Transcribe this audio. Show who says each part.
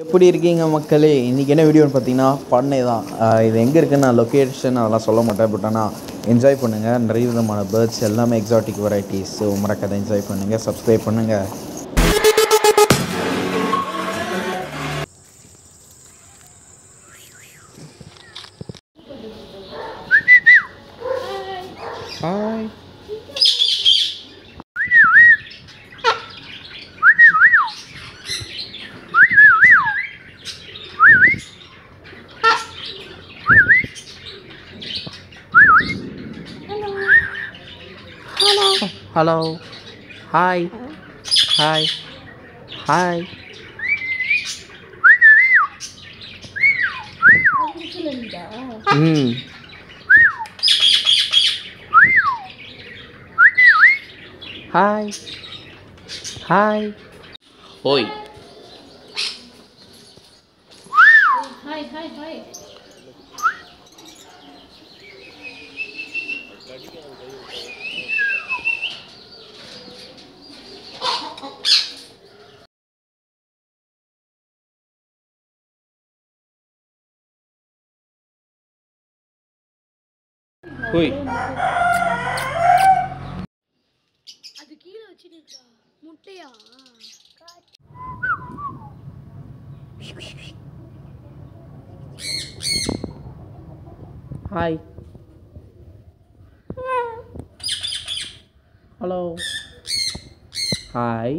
Speaker 1: எப்படி இருக்கீங்க மக்களே? இன்றைக்கி என்ன வீடியோன்னு பார்த்தீங்கன்னா பண்ணை தான். இது எங்கே இருக்குன்னு நான் லொக்கேஷன் அதெல்லாம் சொல்ல மாட்டேன். பட் ஆனால் என்ஜாய் பண்ணுங்கள் நிறைய விதமான பேர்ட்ஸ் எல்லாமே எக்ஸாட்டிக் வெரைட்டிஸ் ஸோ மறக்காத என்ஜாய் பண்ணுங்கள் சப்ஸ்கிரைப் பண்ணுங்கள் hello. Hello hi. Hi. Hi. Ừ. Hi. Hi. Ôi.
Speaker 2: Hi hi hi.
Speaker 1: ஓய்
Speaker 2: அது கீழே வச்சுட்டு முட்டையா?
Speaker 1: Hi hello hi